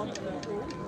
Art Nouveau.